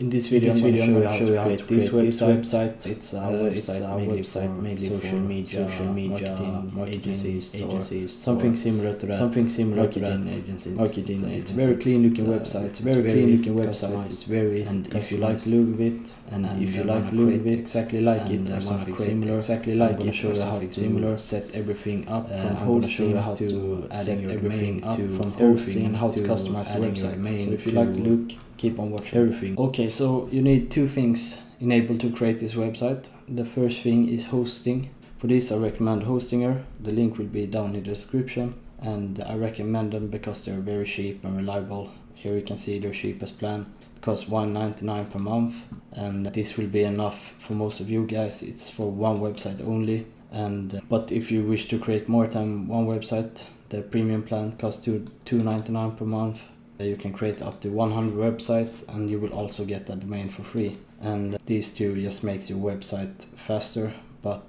In this video, this I'm going to show you how to create this website. website. It's our Uh, website, it's our mainly website for mainly social for media, social media, marketing, marketing agencies, or agencies, something similar to that. something similar to marketing that. agencies. Marketing It's, a- it's very clean looking website. it's very very clean looking website. It's very easy and if you like the look of it, and, And if you like the look of it, exactly like it, or something similar, exactly like it, show you how similar. set everything up from I'm gonna show you hosting how to to adding set everything up from hosting and how to to customize the website. So if you like the look, keep on watching everything. Okay, so you need two things enabled to create this website. The first thing is hosting. For this, I recommend Hostinger. The link will be down in the description, and I recommend them because they're very cheap and reliable. Here you can see their cheapest plan costs 1.99 per month, and this will be enough for most of you guys. It's for one website only. And uh, but if you wish to create more than one website, the premium plan costs two 2.99 per month. You can create up to 100 websites and you will also get a domain for free. And these two just makes your website faster, but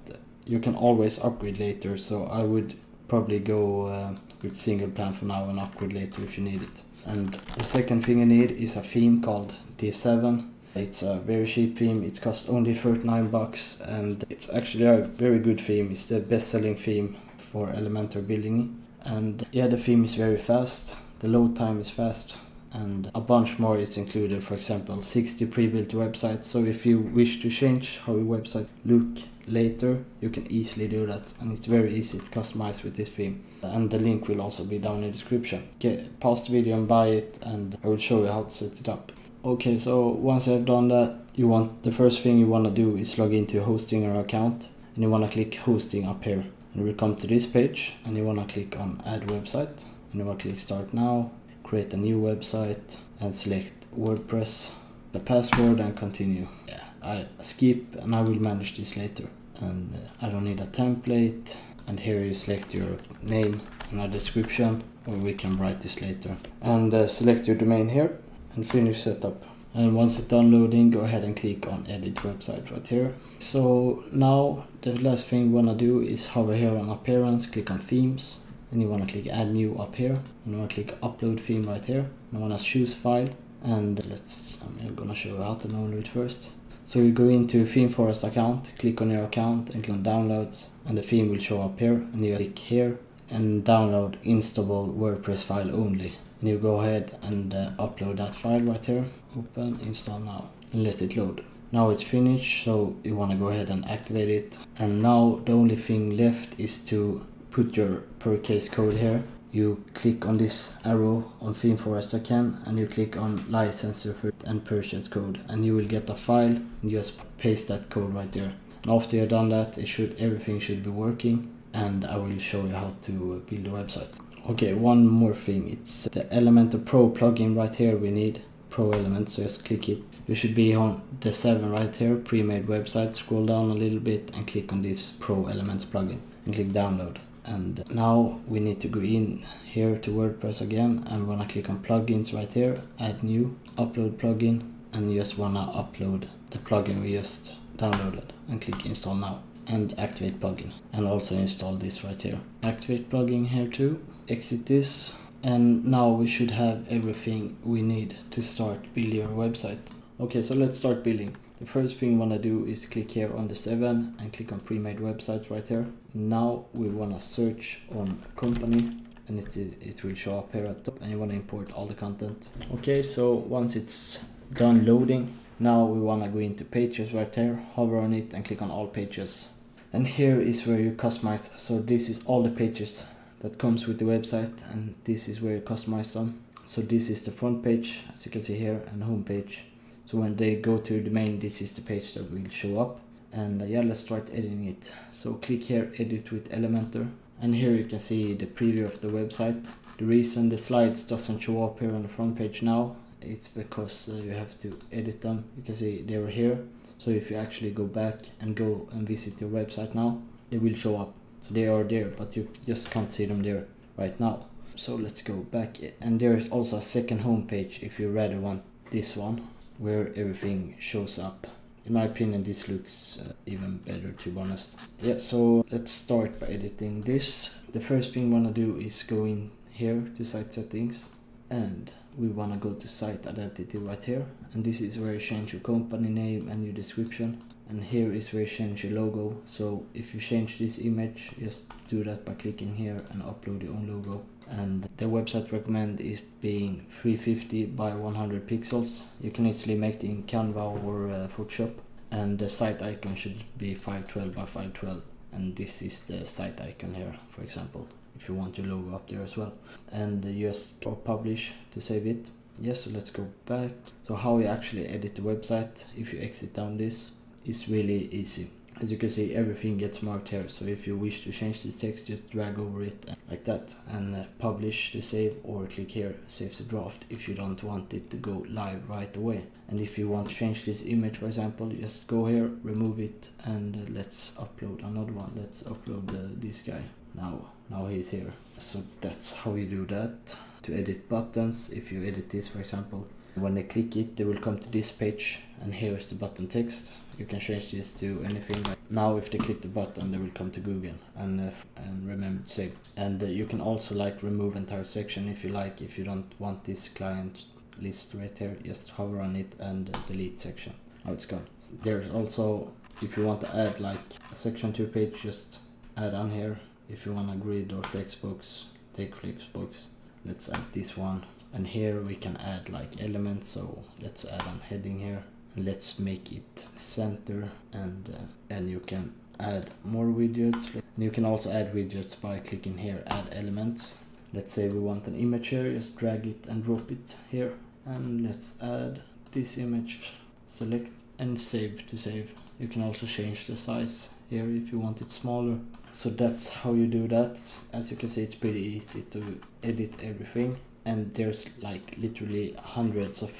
you can always upgrade later. So I would probably go uh, with single plan for now and upgrade later if you need it. And the second thing you need is a theme called The7. It's a very cheap theme. It costs only 39 bucks and it's actually a very good theme. It's the best selling theme for Elementor building. And yeah, the theme is very fast. The load time is fast and a bunch more is included. For example, 60 pre-built websites. So if you wish to change how your website look later, you can easily do that. And it's very easy to customize with this theme. And the link will also be down in the description. Okay, pause the video and buy it and I will show you how to set it up. Okay, so once you have done that, you want the first thing you want to do is log into your Hostinger account and you want to click hosting up here. And you will come to this page and you want to click on add website and to click start now, create a new website and select WordPress, the password and continue. Yeah, I skip and I will manage this later. And uh, I don't need a template and here you select your name and a description or we can write this later. And uh, select your domain here and finish setup. And once it's done loading, go ahead and click on edit website right here. So now the last thing we wanna do is hover here on appearance, click on themes, you wanna click add new up here. And you wanna click upload theme right here. And you wanna choose file. And let's, I'm gonna show you how to download it first. So you go into Theme Forest account, click on your account and click on downloads and the theme will show up here and you click here and download installable WordPress file only. And you go ahead and uh, upload that file right here, open, install now and let it load. Now it's finished so you want to go ahead and activate it and now the only thing left is to put your purchase code here. You click on this arrow on theme forest again and you click on license and purchase code and you will get a file. And just paste that code right there. And after you've done that it should everything should be working and I will show you how to build a website. Okay one more thing. It's the Elementor Pro plugin right here we need. Pro Element so just click it. You should be on the 7 right here pre-made website. Scroll down a little bit and click on this Pro Elements plugin and click download and now we need to go in here to WordPress again. And to click on plugins right here add new upload plugin and you just want to upload the plugin we just downloaded and click install now and activate plugin. And also install this right here. Activate plugin here too exit this and now we should have everything we need to start building your website. Okay so let's start building the first thing we want to do is click here on the 7 and click on pre-made websites right here. Now we want to search on company and it, it will show up here at top and you want to import all the content. Okay, so once it's done loading, now we want to go into pages right here, hover on it and click on all pages. And here is where you customize. So this is all the pages that comes with the website and this is where you customize them. So this is the front page as you can see here and home page. So when they go to the main, this is the page that will show up. And uh, yeah, let's start editing it. So click here, edit with Elementor. And here you can see the preview of the website. The reason the slides doesn't show up here on the front page now, it's because uh, you have to edit them. You can see they were here. So if you actually go back and go and visit your website now, they will show up. So they are there, but you just can't see them there right now. So let's go back. And there is also a second home page if you rather want this one where everything shows up. In my opinion, this looks uh, even better to be honest. Yeah, so let's start by editing this. The first thing we wanna do is go in here to site settings and we want to go to site identity right here and this is where you change your company name and your description and here is where you change your logo. So if you change this image just do that by clicking here and upload your own logo. And the website recommend is being 350 by 100 pixels. You can easily make it in canva or uh, photoshop. And the site icon should be 512 by 512 and this is the site icon here for example if you want your logo up there as well. And just publish to save it. Yes so let's go back. So how you actually edit the website if you exit down this is really easy. As you can see everything gets marked here. So if you wish to change this text just drag over it like that and uh, publish to save or click here save the draft if you don't want it to go live right away. And if you want to change this image for example just go here remove it and uh, let's upload another one. Let's upload uh, this guy. Now now he's here. So that's how you do that. To edit buttons if you edit this for example when they click it they will come to this page and here's the button text. You can change this to anything now if they click the button they will come to google and uh, and remember to save. And uh, you can also like remove entire section if you like if you don't want this client list right here. Just hover on it and delete section. Now it's gone. There's also if you want to add like a section to your page just add on here. If you want a grid or flexbox take flexbox. Let's add this one and here we can add like elements so let's add on heading here. Let's make it center and uh, and you can add more widgets. And you can also add widgets by clicking here add elements. Let's say we want an image here just drag it and drop it here. And let's add this image select and save to save. You can also change the size here if you want it smaller. So that's how you do that. As you can see it's pretty easy to edit everything and there's like literally hundreds of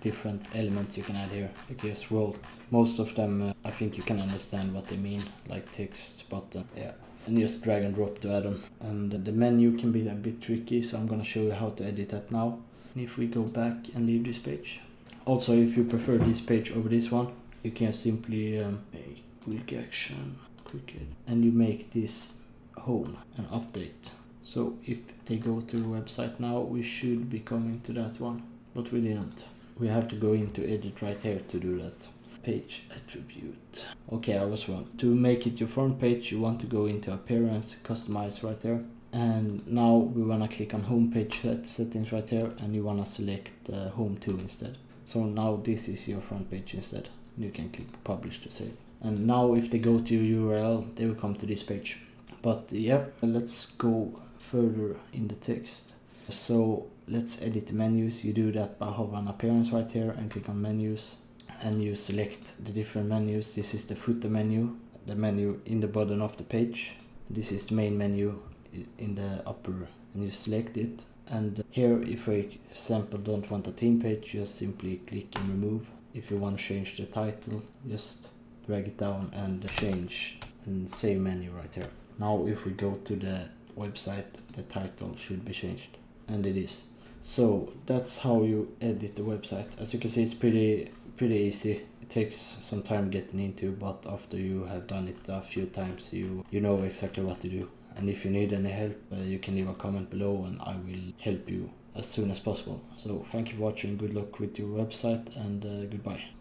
different elements you can add here. You can just roll most of them uh, i think you can understand what they mean like text button. Yeah. And just drag and drop to add them and the menu can be a bit tricky so i'm gonna show you how to edit that now. And if we go back and leave this page. Also if you prefer this page over this one you can simply um, make quick action quick edit, and you make this home and update so if they go to the website now we should be coming to that one. But we didn't. We have to go into edit right here to do that. Page attribute. Okay i was wrong. To make it your front page you want to go into appearance customize right there. And now we want to click on home page set settings right here and you want to select uh, home 2 instead. So now this is your front page instead. You can click publish to save. And now if they go to your url they will come to this page. But yeah let's go further in the text. So let's edit the menus. You do that by hovering appearance right here and click on menus. And you select the different menus. This is the footer menu the menu in the bottom of the page. This is the main menu in the upper and you select it. And here if for example don't want a theme page just simply click and remove. If you want to change the title just drag it down and change and save menu right here. Now if we go to the website the title should be changed. And it is. So that's how you edit the website. As you can see it's pretty pretty easy. It takes some time getting into but after you have done it a few times you you know exactly what to do. And if you need any help uh, you can leave a comment below and i will help you as soon as possible. So thank you for watching. Good luck with your website and uh, goodbye